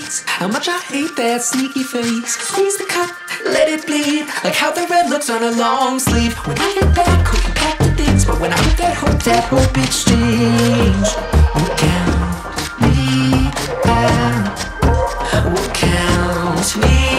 squeeze. How much I hate that sneaky face. Squeeze the cup, let it bleed. Like how the red looks on a long sleeve. When I get back, cooking back the things. But when I get that hope, that hope exchange. Will count me out. Will count me